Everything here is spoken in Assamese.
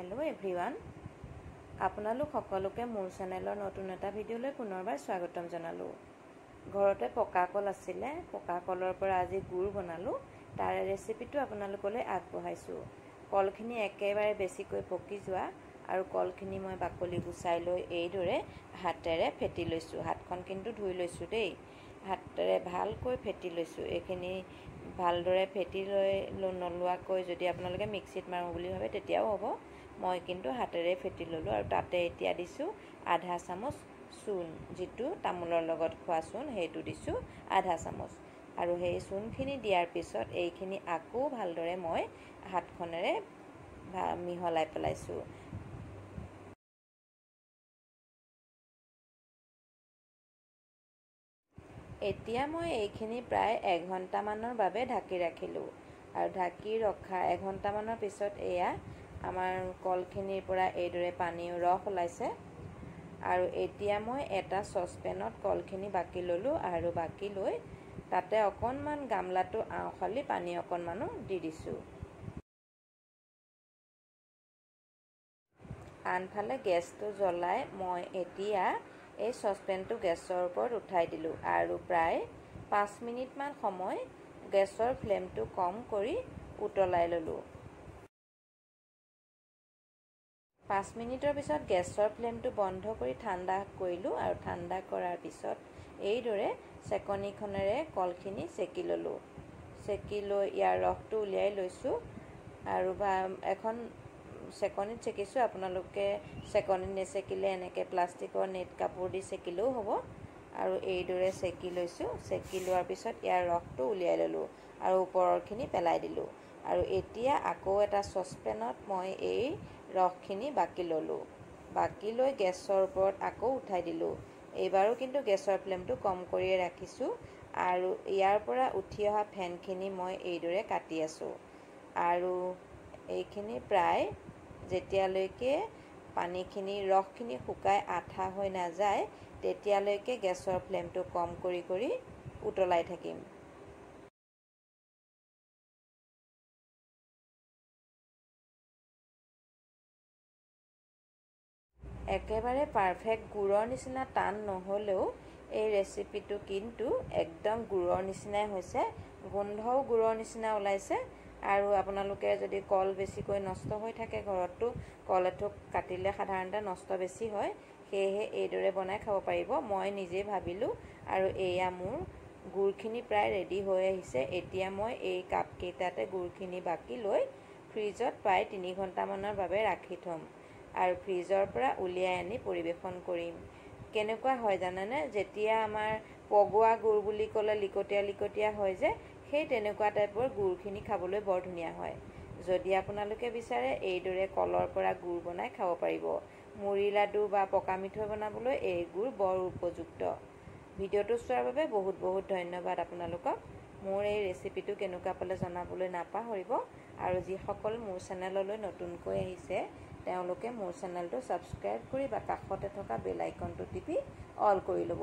হেল্ল' এভৰিৱান আপোনালোক সকলোকে মোৰ চেনেলৰ নতুন এটা ভিডিঅ'লৈ পুনৰবাৰ স্বাগতম জনালোঁ। ঘৰতে পকা কল আছিলে। পকা কলৰ পৰা আজি গুড় বনালোঁ। তাৰে ৰেচিপিটো আপোনালোকলৈ আগবঢ়াইছোঁ। কলখিনি একেবাৰে বেছিকৈ পকি যোৱা আৰু কলখিনি মই বাকলি গুচাই লৈ এইদৰে হাতেৰে ফেটি লৈছোঁ। হাতখন কিন্তু ধুই লৈছোঁ দেই। হাতেৰে ভালকৈ ফেটি লৈছোঁ। এইখিনি ভালদৰে ফেটি লৈ নোলোৱাকৈ যদি আপোনালোকে মিক্সিত মাৰোঁ বুলি ভাবে তেতিয়াও হ'ব। মই কিন্তু হাতেৰে ফেটি ল'লোঁ আৰু তাতে এতিয়া দিছোঁ আধা চামুচ চূণ। যিটো তামোলৰ লগত খোৱা চূণ সেইটো দিছোঁ আধা চামুচ। আৰু সেই চূণখিনি দিয়াৰ পিছত এইখিনি আকৌ ভালদৰে মই হাতখনেৰে মিহলাই পেলাইছোঁ। এতিয়া মই এইখিনি প্ৰায় এঘণ্টামানৰ বাবে ঢাকি ৰাখিলোঁ। আৰু ঢাকি ৰখা এঘণ্টামানৰ পিছত এয়া আমাৰ কলখিনিৰ পৰা এইদৰে পানীও ৰস ওলাইছে। আৰু এতিয়া মই এটা চচপেনত কলখিনি বাকি ল'লোঁ আৰু বাকি লৈ তাতে অকণমান গামলাটো আওখালি পানী অকণমানো দি দিছোঁ। আনফালে গেছটো জ্বলাই মই এতিয়া এই চচপেনটো গেছৰ ওপৰত উঠাই দিলোঁ আৰু প্ৰায় পাঁচ মিনিটমান সময় গেছৰ ফ্লেমটো কম কৰি উতলাই ল'লোঁ। পাঁচ মিনিটৰ পিছত গেছৰ ফ্লেমটো বন্ধ কৰি ঠাণ্ডা কৰিলোঁ আৰু ঠাণ্ডা কৰাৰ পিছত এইদৰে চেকনিখনেৰে কলখিনি চেকি ল'লোঁ। চেকি লৈ ইয়াৰ ৰসটো উলিয়াই লৈছোঁ আৰু বা এখন চেকনিত চেকিছোঁ আপোনালোকে চেকনিত নেচেকিলে এনেকৈ প্লাষ্টিকৰ নেট কাপোৰ দি চেকিলেও হ'ব। আৰু এইদৰে চেকি লৈছোঁ। চেকি লোৱাৰ পিছত ইয়াৰ ৰসটো উলিয়াই ল'লোঁ আৰু ওপৰৰখিনি পেলাই দিলোঁ। আৰু এতিয়া আকৌ এটা চচপেনত মই এই ৰসখিনি বাকি ল'লোঁ। বাকি লৈ গেছৰ ওপৰত আকৌ উঠাই দিলোঁ। এইবাৰো কিন্তু গেছৰ ফ্লেমটো কম কৰিয়ে ৰাখিছোঁ আৰু ইয়াৰ পৰা উঠি অহা ফেনখিনি মই এইদৰে কাটি আছোঁ। আৰু এইখিনি প্ৰায় যেতিয়ালৈকে পানীখিনি ৰসখিনি শুকাই আঠা হৈ নাযায় তেতিয়ালৈকে গেছৰ ফ্লেমটো কম কৰি কৰি উতলাই থাকিম। একেবাৰে পাৰফেক্ট গুড়ৰ নিচিনা টান নহ'লেও এই ৰেচিপিটো কিন্তু একদম গুড়ৰ নিচিনাই হৈছে। গোন্ধও গুড়ৰ নিচিনা ওলাইছে আৰু আপোনালোকে যদি কল বেছিকৈ নষ্ট হৈ থাকে ঘৰততো কল এথোক কাটিলে সাধাৰণতে নষ্ট বেছি হয় সেয়েহে এইদৰে বনাই খাব পাৰিব। মই নিজেই ভাবিলোঁ আৰু এয়া মোৰ গুড়খিনি প্ৰায় ৰেডি হৈ আহিছে। এতিয়া মই এই কাপকেইটাতে গুড়খিনি বাকি লৈ ফ্ৰিজত প্ৰায় তিনি ঘণ্টামানৰ বাবে ৰাখি থ'ম। আৰু ফ্ৰিজৰ পৰা উলিয়াই আনি পৰিৱেশন কৰিম। কেনেকুৱা হয় জানেনে? যেতিয়া আমাৰ পগোৱা গুড় বুলি ক'লে লিকটীয়া লিকটীয়া হয় যে সেই তেনেকুৱা টাইপৰ গুড়খিনি খাবলৈ বৰ ধুনীয়া হয়। যদি আপোনালোকে বিচাৰে এইদৰে কলৰ পৰা গুড় বনাই খাব পাৰিব। মুড়ি লাডু বা পকা মিঠৈ বনাবলৈ এই গুড় বৰ উপযুক্ত। ভিডিঅ'টো চোৱাৰ বাবে বহুত বহুত ধন্যবাদ আপোনালোকক। মোৰ এই ৰেচিপিটো কেনেকুৱা পালে জনাবলৈ নাপাহৰিব। আৰু যিসকল মোৰ চেনেললৈ নতুনকৈ আহিছে তেওঁলোকে মোৰ চেনেলটো ছাবস্ক্ৰাইব কৰি বা কাষতে থকা বেল আইকনটো টিপি অল কৰি ল'ব।